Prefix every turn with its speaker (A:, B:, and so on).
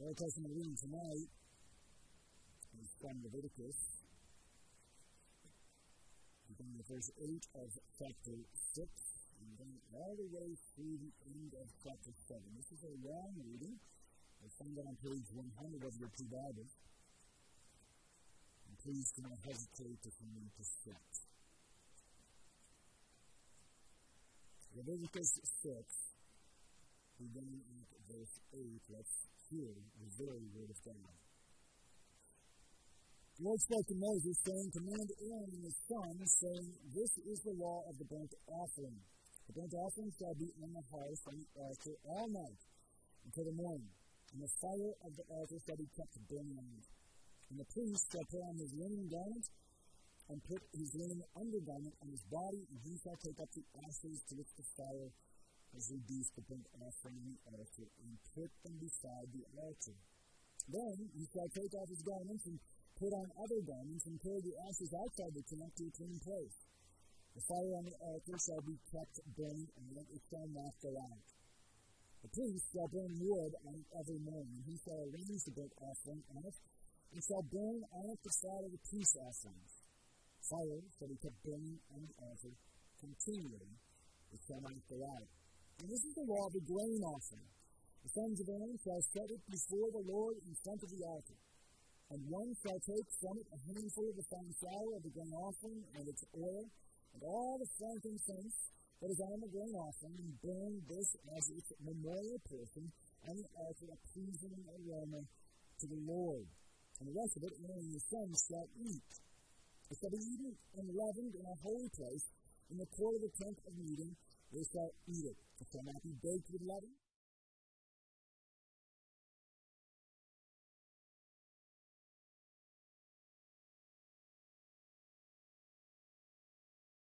A: Old Testament reading tonight is from Leviticus, beginning with verse 8 of chapter 6, and going all the way through the end of chapter 7. This is a long reading. You'll find it on page 100 of your two Bibles. And please do not hesitate to come to sit. Leviticus 6, beginning at verse 8. Let's hear the very word of God. The Lord spoke to Moses, saying, Command Aaron and his sons, saying, This is the law of the burnt offering. The burnt offering shall be in the house on the altar all night until the morning, and the fire of the altar shall be kept burning. And the priest shall put on his linen garment and put his linen undergarment on his body, and he shall take up the ashes to which the fire has reduced the burnt offering on the altar, and put them beside the altar. Then he shall take off his garments and put on other garments, and carry the ashes outside the tent to a clean place. The fire on the altar shall be kept burning, and it shall not go out. The priest shall burn wood on it every morning, he shall arrange the burnt offering on it, and shall burn on it the fat of the peace offerings fire shall be kept burning on the altar continually. It shall not go out. And this is the law of the grain offering. The sons of Aaron shall set it before the Lord in front of the altar. And one shall take from it a handful of the fine flour of the grain offering and its oil, and all the frankincense that is on the grain offering, and burn this as its memorial portion on the altar, a pleasing aroma to the Lord. And the rest of it, Aaron and his sons shall eat. It shall be eaten and leavened in a holy place, in the court of the tent of meeting, they shall eat it. It shall not be baked with leaven,